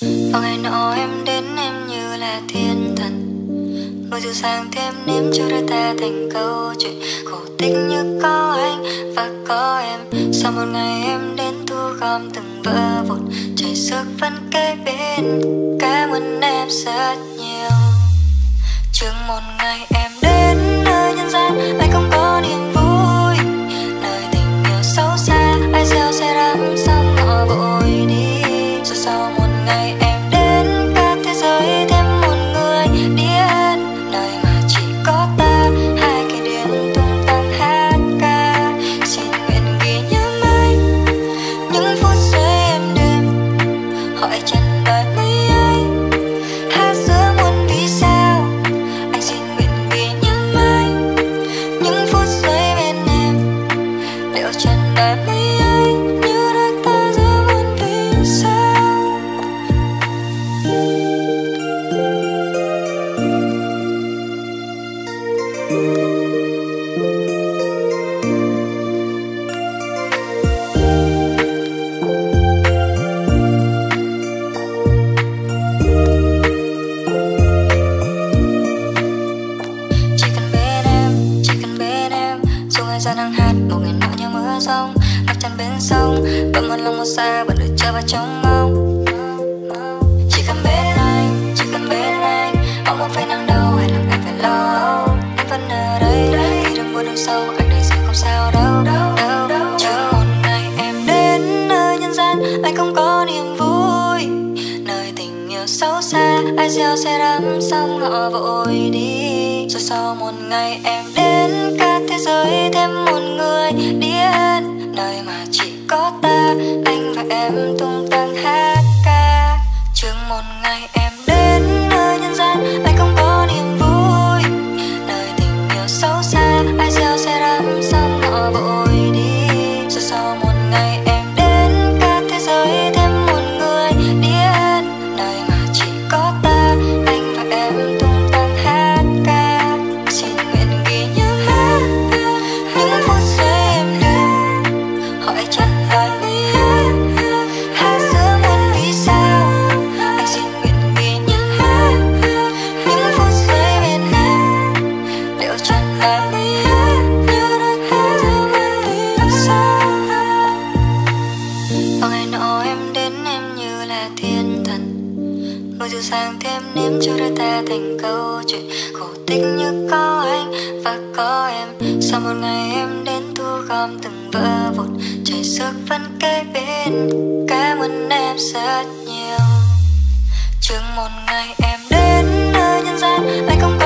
vào ngày nọ em đến em như là thiên thần. Ngồi dịu dàng thêm nếm cho đôi ta thành câu chuyện cổ tích như có anh và có em. Sau một ngày em đến thu gom từng vỡ vụn. Trời xước vẫn kế bên cảm ơn em rất nhiều. Chừng một ngày em đến nơi nhân gian anh không có niềm vui. Nơi tình yêu xấu xa, ai gieo sẽ đắm xong họ vội đi. Rồi sau một ra đang hát, một ngày nọ như mưa rông đặt chân bên sông vẫn một lòng một xa vẫn được chờ và trông mong. Chỉ cần bên anh, chỉ cần bên anh họ muốn phải nắng đâu hay là anh phải lo. Âu em vẫn ở đây đi đừng buồn đường sâu anh đây sẽ không sao đâu đâu đâu chờ một ngày em đến nơi nhân gian, anh không có niềm vui. Nơi tình yêu xấu xa, ai gieo sẽ đắm xong họ vội đi. Rồi sau một ngày em đến em là thiên thần. Ngồi dịu dàng thêm nếm cho đôi ta thành câu chuyện cổ tích như có anh và có em. Sau một ngày em đến thu gom từng vỡ vụn, Chảy sức vẫn kế bên cảm ơn em rất nhiều. Chừng một ngày em đến nơi nhân gian, anh không có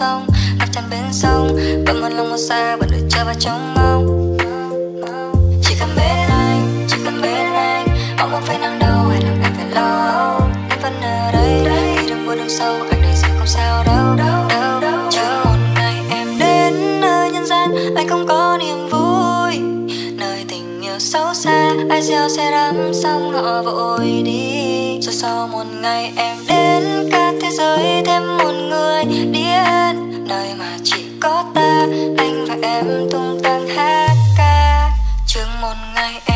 sông như đặt chân bên sông. Vẫn một lòng một xa, vẫn được chờ và trông mong. Chỉ cần bên anh, chỉ cần bên anh. Mong không phải nắng đâu, hay làm anh phải lo. Âu em vẫn ở đây khi đừng buồn đường sâu anh đây sẽ không sao đâu đâu đâu chờ một ngày em đến nơi nhân gian, anh không có niềm vui. Nơi tình yêu xấu xa, ai gieo sẽ đắm xong họ vội đi. Rồi sau một ngày em đến cả thế giới, thêm một người đi anh và em tung tăng hát ca. Trường một ngày